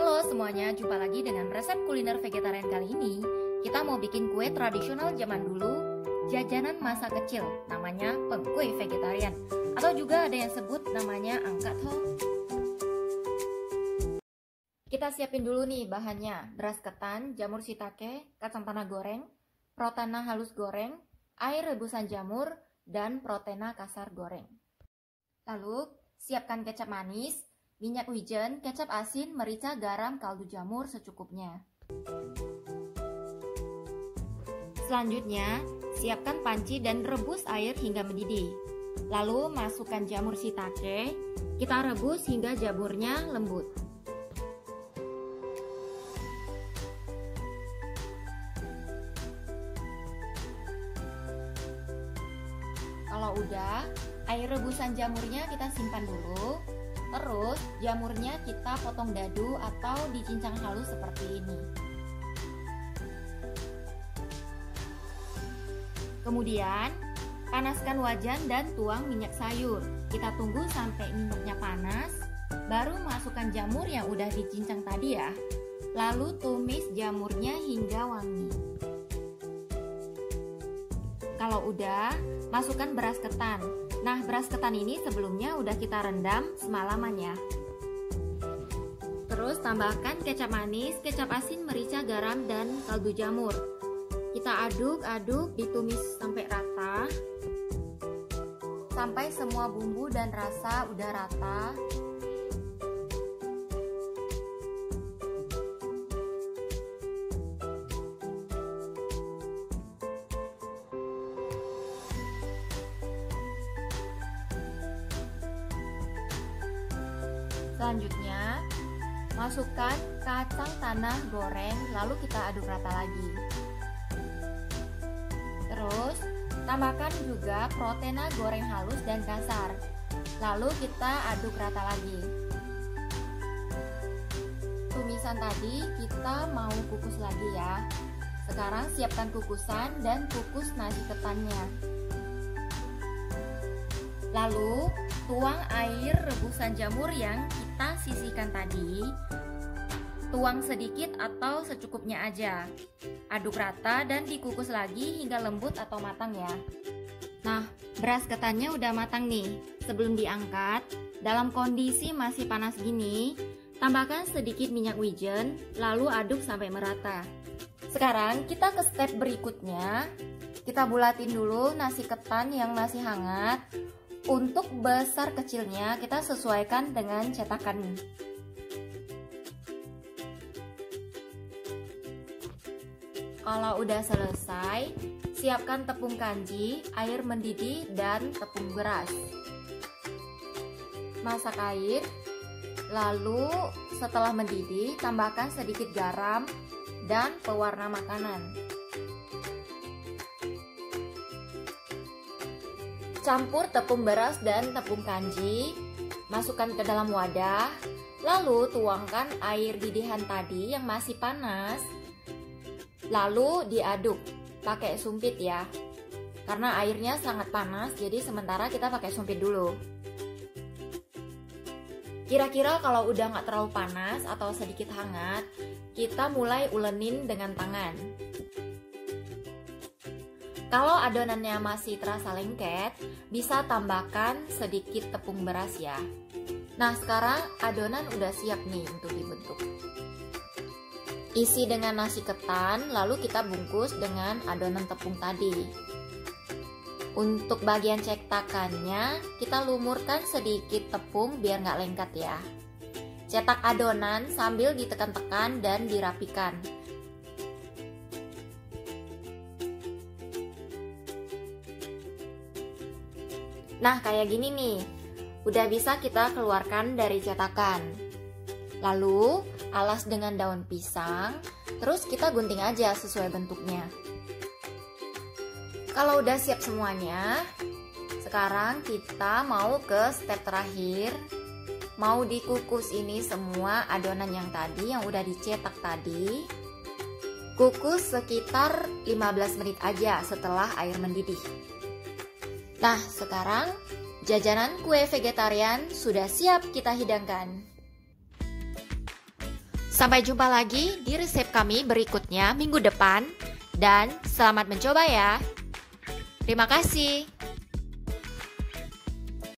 Halo semuanya, jumpa lagi dengan resep kuliner vegetarian kali ini. Kita mau bikin kue tradisional zaman dulu, jajanan masa kecil, namanya pengkue vegetarian. Atau juga ada yang sebut namanya angkat ho. Kita siapin dulu nih bahannya, beras ketan, jamur shiitake, kacang tanah goreng, protena halus goreng, air rebusan jamur, dan protena kasar goreng. Lalu, siapkan kecap manis, minyak wijen, kecap asin, merica, garam, kaldu jamur secukupnya. Selanjutnya, siapkan panci dan rebus air hingga mendidih. Lalu masukkan jamur shiitake, kita rebus hingga jamurnya lembut. Kalau udah, air rebusan jamurnya kita simpan dulu. Terus, jamurnya kita potong dadu atau dicincang halus seperti ini. Kemudian, panaskan wajan dan tuang minyak sayur. Kita tunggu sampai minyaknya panas, baru masukkan jamur yang udah dicincang tadi ya. Lalu tumis jamurnya hingga wangi. Kalau udah, masukkan beras ketan. Nah, beras ketan ini sebelumnya udah kita rendam semalaman ya. Terus tambahkan kecap manis, kecap asin, merica, garam, dan kaldu jamur. Kita aduk-aduk, ditumis sampai rata. Sampai semua bumbu dan rasa udah rata. Selanjutnya, masukkan kacang tanah goreng, lalu kita aduk rata lagi. Terus, tambahkan juga protena goreng halus dan kasar. Lalu kita aduk rata lagi. Tumisan tadi kita mau kukus lagi ya. Sekarang siapkan kukusan dan kukus nasi ketannya. Lalu, tuang air rebusan jamur yang kita sisihkan tadi. Tuang sedikit atau secukupnya aja. Aduk rata dan dikukus lagi hingga lembut atau matang ya. Nah, beras ketannya udah matang nih. Sebelum diangkat, dalam kondisi masih panas gini, tambahkan sedikit minyak wijen, lalu aduk sampai merata. Sekarang kita ke step berikutnya. Kita bulatin dulu nasi ketan yang masih hangat untuk besar kecilnya kita sesuaikan dengan cetakan. Kalau udah selesai, siapkan tepung kanji, air mendidih, dan tepung beras. Masak air, lalu setelah mendidih, tambahkan sedikit garam dan pewarna makanan. Campur tepung beras dan tepung kanji, masukkan ke dalam wadah, lalu tuangkan air didihan tadi yang masih panas, lalu diaduk pakai sumpit ya. Karena airnya sangat panas, jadi sementara kita pakai sumpit dulu. Kira-kira kalau udah nggak terlalu panas atau sedikit hangat, kita mulai ulenin dengan tangan. Kalau adonannya masih terasa lengket, bisa tambahkan sedikit tepung beras ya. Nah, sekarang adonan udah siap nih untuk dibentuk. Isi dengan nasi ketan, lalu kita bungkus dengan adonan tepung tadi. Untuk bagian cetakannya, kita lumurkan sedikit tepung biar nggak lengket ya. Cetak adonan sambil ditekan-tekan dan dirapikan. Nah, kayak gini nih. Udah bisa kita keluarkan dari cetakan. Lalu, alas dengan daun pisang, terus kita gunting aja sesuai bentuknya. Kalau udah siap semuanya, sekarang kita mau ke step terakhir. Mau dikukus ini semua adonan yang tadi yang udah dicetak tadi. Kukus sekitar 15 menit aja setelah air mendidih. Nah, sekarang jajanan kue vegetarian sudah siap kita hidangkan. Sampai jumpa lagi di resep kami berikutnya minggu depan dan selamat mencoba ya. Terima kasih.